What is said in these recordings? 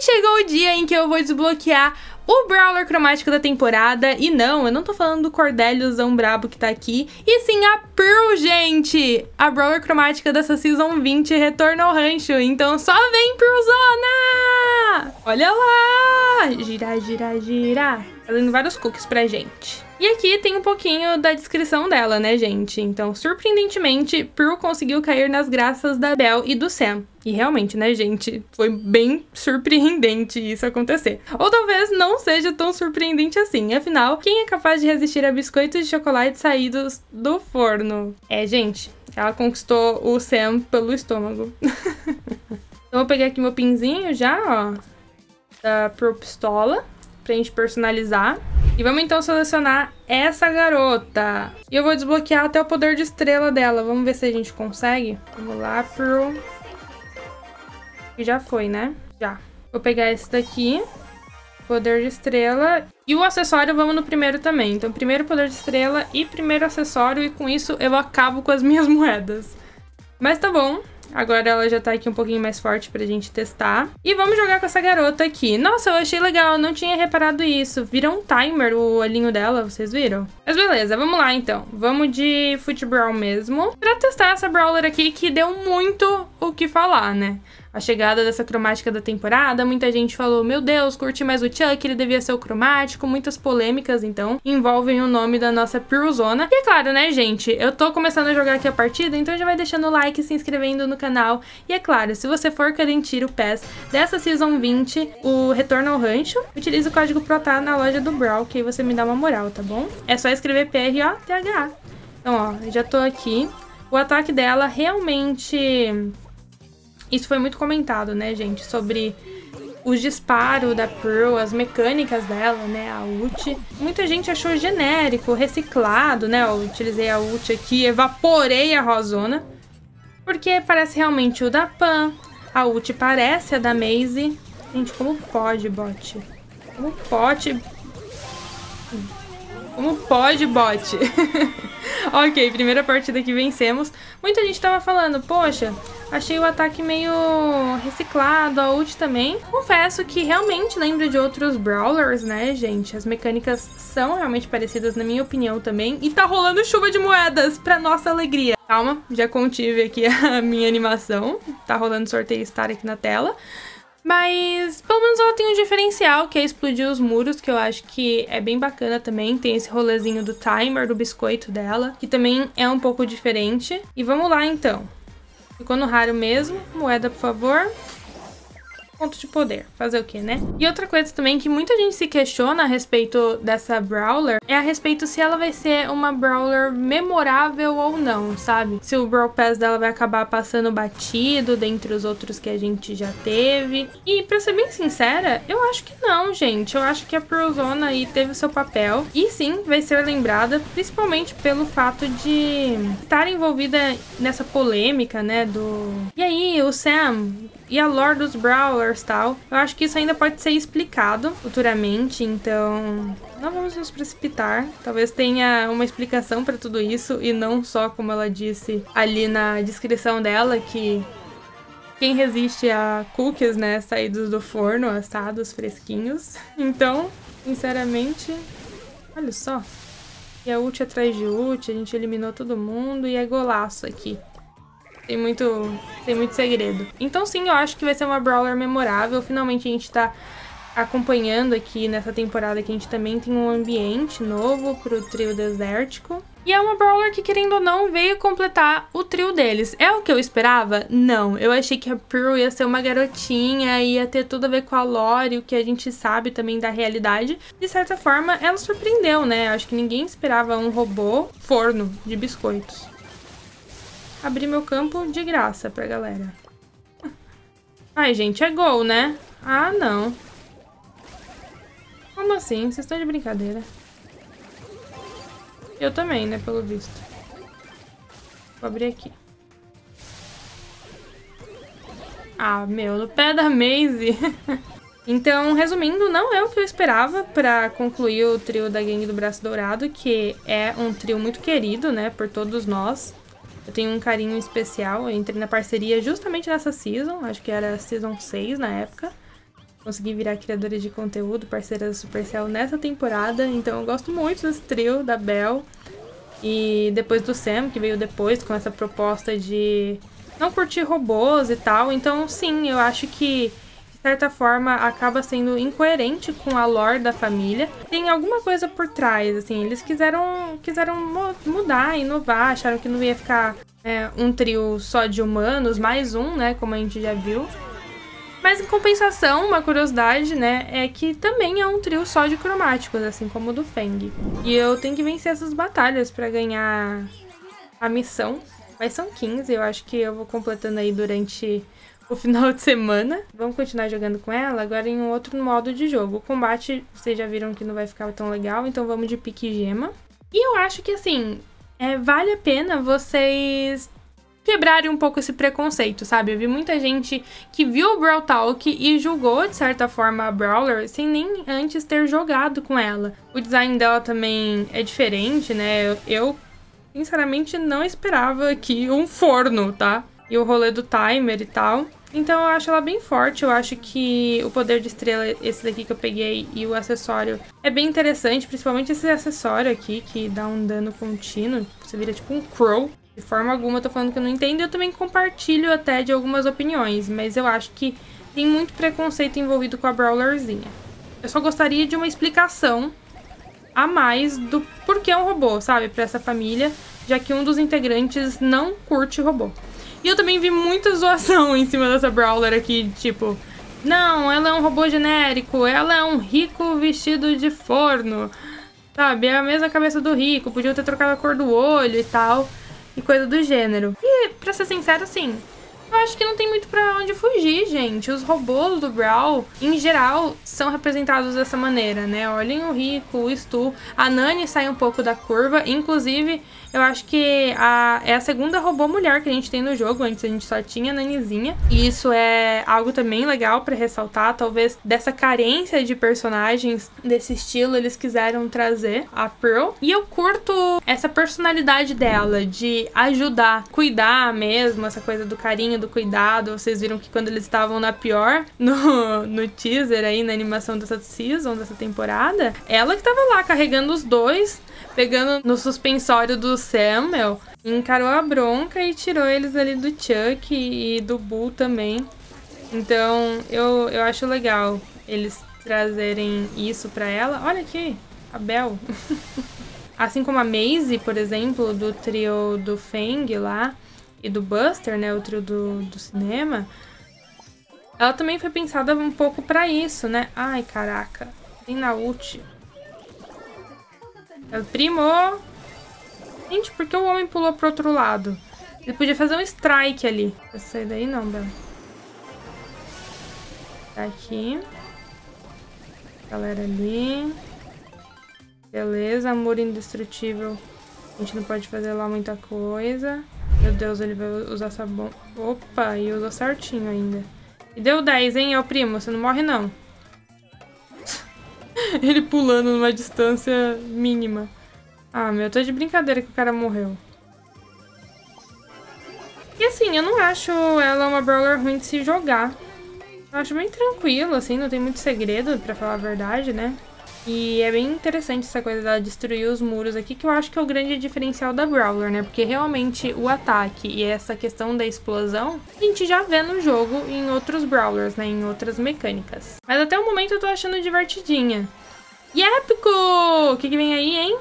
chegou o dia em que eu vou desbloquear o Brawler cromático da temporada. E não, eu não tô falando do Cordéliozão brabo que tá aqui, e sim a Pearl, gente! A Brawler cromática dessa Season 20 retorna ao rancho, então só vem, Pearlzona! Olha lá! Gira, gira, gira. Fazendo vários cookies pra gente. E aqui tem um pouquinho da descrição dela, né, gente? Então, surpreendentemente, Pearl conseguiu cair nas graças da Belle e do Sam. E realmente, né, gente, foi bem surpreendente isso acontecer. Ou talvez não seja tão surpreendente assim. Afinal, quem é capaz de resistir a biscoitos de chocolate saídos do forno? É, gente, ela conquistou o Sam pelo estômago. então, vou pegar aqui meu pinzinho já, ó, da Pro Pistola, pra gente personalizar. E vamos então selecionar essa garota. E eu vou desbloquear até o poder de estrela dela. Vamos ver se a gente consegue. Vamos lá pro... E já foi, né? Já. Vou pegar esse daqui. Poder de estrela. E o acessório vamos no primeiro também. Então, primeiro poder de estrela e primeiro acessório. E com isso eu acabo com as minhas moedas. Mas tá bom. Agora ela já tá aqui um pouquinho mais forte pra gente testar. E vamos jogar com essa garota aqui. Nossa, eu achei legal, não tinha reparado isso. Vira um timer o olhinho dela, vocês viram? Mas beleza, vamos lá então. Vamos de Brawl mesmo. Pra testar essa Brawler aqui que deu muito o que falar, né? A chegada dessa cromática da temporada, muita gente falou, meu Deus, curti mais o Chuck, ele devia ser o cromático, muitas polêmicas, então, envolvem o nome da nossa Piruzona. E é claro, né, gente, eu tô começando a jogar aqui a partida, então já vai deixando o like, se inscrevendo no canal. E é claro, se você for garantir o PES dessa Season 20, o Retorno ao Rancho, utilize o código PROTA na loja do Brawl, que aí você me dá uma moral, tá bom? É só escrever PROTH. Então, ó, já tô aqui. O ataque dela realmente isso foi muito comentado, né, gente? Sobre os disparos da Pearl, as mecânicas dela, né, a ult. Muita gente achou genérico, reciclado, né? Eu utilizei a ult aqui, evaporei a Rosona. Porque parece realmente o da Pan. A ult parece a da Maze. Gente, como pode, bot? Como pode... Como pode, bot? ok, primeira partida que vencemos. Muita gente tava falando, poxa, achei o ataque meio reciclado, a ult também. Confesso que realmente lembra de outros brawlers, né, gente? As mecânicas são realmente parecidas, na minha opinião, também. E tá rolando chuva de moedas, pra nossa alegria. Calma, já contive aqui a minha animação. Tá rolando sorteio Star aqui na tela. Mas pelo menos ela tem um diferencial, que é explodir os muros, que eu acho que é bem bacana também. Tem esse rolezinho do timer, do biscoito dela, que também é um pouco diferente. E vamos lá então. Ficou no raro mesmo. Moeda, por favor ponto de poder. Fazer o que, né? E outra coisa também que muita gente se questiona a respeito dessa Brawler a respeito se ela vai ser uma Brawler memorável ou não, sabe? Se o Brawl Pass dela vai acabar passando batido dentre os outros que a gente já teve. E pra ser bem sincera, eu acho que não, gente. Eu acho que a Prozona aí teve o seu papel e sim vai ser lembrada, principalmente pelo fato de estar envolvida nessa polêmica, né, do... E aí, o Sam e a lore dos Brawlers tal. Eu acho que isso ainda pode ser explicado futuramente, então não vamos nos precipitar. Talvez tenha uma explicação para tudo isso e não só como ela disse ali na descrição dela que quem resiste a cookies, né, saídos do forno, assados, fresquinhos. Então, sinceramente, olha só. E a ult atrás de ult, a gente eliminou todo mundo e é golaço aqui. Tem muito, tem muito segredo. Então sim, eu acho que vai ser uma Brawler memorável. Finalmente a gente tá acompanhando aqui nessa temporada que a gente também tem um ambiente novo pro trio desértico. E é uma Brawler que, querendo ou não, veio completar o trio deles. É o que eu esperava? Não. Eu achei que a Pearl ia ser uma garotinha, ia ter tudo a ver com a lore, o que a gente sabe também da realidade. De certa forma, ela surpreendeu, né? Acho que ninguém esperava um robô forno de biscoitos abrir meu campo de graça pra galera. Ai, gente, é gol, né? Ah, não. Como assim? Vocês estão de brincadeira. Eu também, né, pelo visto. Vou abrir aqui. Ah, meu, no pé da Maisie. então, resumindo, não é o que eu esperava para concluir o trio da Gangue do Braço Dourado, que é um trio muito querido, né, por todos nós. Eu tenho um carinho especial, eu entrei na parceria justamente nessa season, acho que era season 6 na época. conseguir virar criadora de conteúdo, parceira da Supercell nessa temporada. Então eu gosto muito desse trio da Bel. E depois do Sam, que veio depois com essa proposta de não curtir robôs e tal. Então, sim, eu acho que certa forma acaba sendo incoerente com a lore da família. Tem alguma coisa por trás, assim, eles quiseram quiseram mudar, inovar, acharam que não ia ficar é, um trio só de humanos, mais um, né, como a gente já viu. Mas em compensação, uma curiosidade, né, é que também é um trio só de cromáticos, assim como o do Feng. E eu tenho que vencer essas batalhas para ganhar a missão. Mas são 15, eu acho que eu vou completando aí durante o final de semana. Vamos continuar jogando com ela, agora em um outro modo de jogo. O combate, vocês já viram que não vai ficar tão legal, então vamos de pique gema. E eu acho que, assim, é, vale a pena vocês quebrarem um pouco esse preconceito, sabe? Eu vi muita gente que viu o Brawl Talk e julgou, de certa forma, a Brawler sem nem antes ter jogado com ela. O design dela também é diferente, né? Eu, sinceramente, não esperava que um forno, tá? E o rolê do timer e tal. Então eu acho ela bem forte, eu acho que o poder de estrela, esse daqui que eu peguei, e o acessório é bem interessante, principalmente esse acessório aqui, que dá um dano contínuo, você vira tipo um crow. De forma alguma eu tô falando que eu não entendo, eu também compartilho até de algumas opiniões, mas eu acho que tem muito preconceito envolvido com a Brawlerzinha. Eu só gostaria de uma explicação a mais do porquê é um robô, sabe, pra essa família, já que um dos integrantes não curte robô. E eu também vi muita zoação em cima dessa Brawler aqui, tipo... Não, ela é um robô genérico, ela é um rico vestido de forno, sabe? É a mesma cabeça do rico, podiam ter trocado a cor do olho e tal e coisa do gênero. E, pra ser sincero, assim, eu acho que não tem muito para onde fugir, gente. Os robôs do Brawl, em geral, são representados dessa maneira, né? Olhem o Rico, o Stu. A Nani sai um pouco da curva. Inclusive, eu acho que a, é a segunda robô mulher que a gente tem no jogo. Antes a gente só tinha a Nanizinha. E isso é algo também legal para ressaltar. Talvez dessa carência de personagens desse estilo, eles quiseram trazer a Pearl. E eu curto essa personalidade dela, de ajudar, cuidar mesmo, essa coisa do carinho, do cuidado. Vocês viram que quando eles estavam na pior, no, no teaser aí, na animação dessa season, dessa temporada, ela que tava lá carregando os dois pegando no suspensório do Samuel, encarou a bronca e tirou eles ali do Chuck e do Bull também. Então, eu, eu acho legal eles trazerem isso pra ela. Olha aqui, a Belle. assim como a Maisie, por exemplo, do trio do Feng lá, e do Buster, né, o trio do, do cinema, ela também foi pensada um pouco pra isso, né? Ai, caraca, tem na ult. É o primo! Gente, por que o homem pulou pro outro lado? Ele podia fazer um strike ali. Vai sair daí não, Bela. Tá aqui. Galera ali. Beleza, amor indestrutível. A gente não pode fazer lá muita coisa. Meu Deus, ele vai usar essa bomba. Opa, e usou certinho ainda. E deu 10, hein? O primo, você não morre não. Ele pulando numa distância mínima. Ah, meu, tô de brincadeira que o cara morreu. E assim, eu não acho ela uma brawler ruim de se jogar. Eu acho bem tranquilo, assim, não tem muito segredo, pra falar a verdade, né? E é bem interessante essa coisa dela destruir os muros aqui, que eu acho que é o grande diferencial da Brawler, né? Porque realmente o ataque e essa questão da explosão, a gente já vê no jogo em outros Brawlers, né? Em outras mecânicas. Mas até o momento eu tô achando divertidinha. E épico! O que, que vem aí, hein?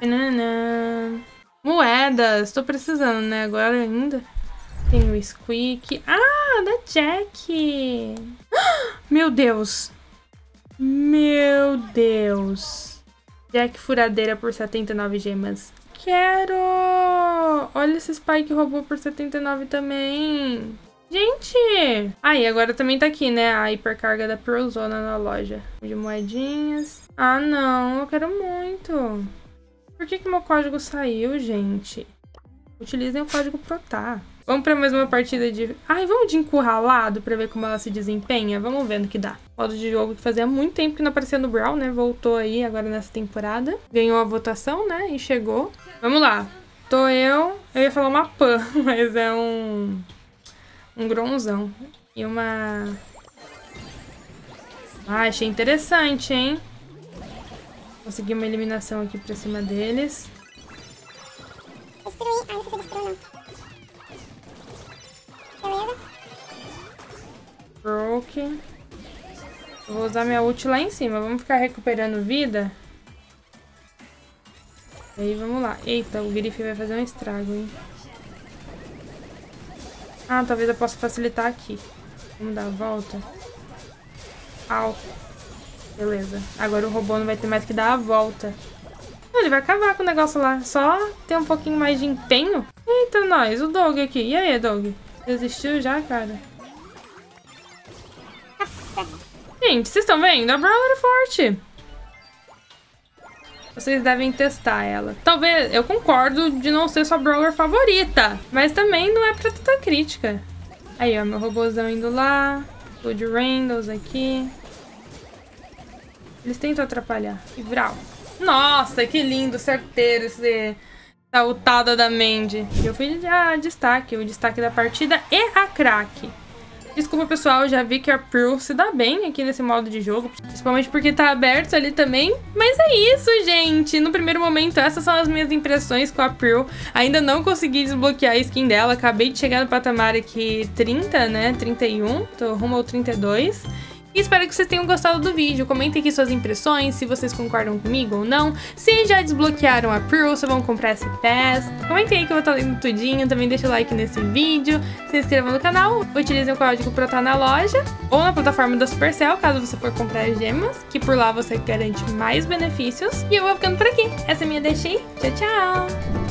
Nanana. Moedas, tô precisando, né? Agora ainda. Tem o Squeak. Ah, da Jack! Meu Deus! Meu Deus. Jack furadeira por 79 gemas. Quero! Olha esse Spike roubou por 79 também. Gente! Aí, ah, agora também tá aqui, né? A hipercarga da Pearlzona na loja. De moedinhas. Ah, não. Eu quero muito. Por que que meu código saiu, gente? Utilizem o código PROTAR. Vamos para mais uma partida de... Ai, vamos de encurralado para ver como ela se desempenha? Vamos ver no que dá. Modo de jogo que fazia muito tempo que não aparecia no Brawl, né? Voltou aí agora nessa temporada. Ganhou a votação, né? E chegou. Vamos lá. Tô eu... Eu ia falar uma pan, mas é um... Um gronzão. E uma... Ah, achei interessante, hein? Consegui uma eliminação aqui pra cima deles. Destruir. Ah, não sei se destruiu, não. Broke. vou usar minha ult lá em cima. Vamos ficar recuperando vida. E aí, vamos lá. Eita, o Griff vai fazer um estrago, hein? Ah, talvez eu possa facilitar aqui. Vamos dar a volta. Au. Beleza. Agora o robô não vai ter mais que dar a volta. Ele vai acabar com o negócio lá. Só ter um pouquinho mais de empenho. Eita, nós. O Dog aqui. E aí, Dog? Desistiu já, cara? Gente, vocês estão vendo? A Brawler é forte. Vocês devem testar ela. Talvez, eu concordo de não ser sua Brawler favorita. Mas também não é pra tanta crítica. Aí, ó, meu robôzão indo lá. Good Randalls aqui. Eles tentam atrapalhar. E Vral. Nossa, que lindo, certeiro esse saltada da Mandy. Eu fui a destaque, o destaque da partida e a craque. Desculpa, pessoal, já vi que a Pearl se dá bem aqui nesse modo de jogo, principalmente porque tá aberto ali também. Mas é isso, gente! No primeiro momento, essas são as minhas impressões com a Pearl. Ainda não consegui desbloquear a skin dela, acabei de chegar no patamar aqui 30, né? 31, tô rumo ao 32. E espero que vocês tenham gostado do vídeo. Comentem aqui suas impressões, se vocês concordam comigo ou não. Se já desbloquearam a Pearl, se vão comprar esse pass. Comentem aí que eu vou estar lendo tudinho. Também deixa o like nesse vídeo. Se inscrevam no canal. Utilizem o código pra estar na loja. Ou na plataforma da Supercell, caso você for comprar gemas. Que por lá você garante mais benefícios. E eu vou ficando por aqui. Essa é minha deixei. Tchau, tchau!